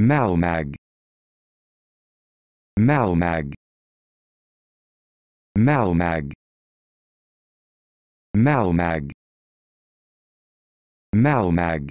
Malmag Malmag Malmag Malmag Malmag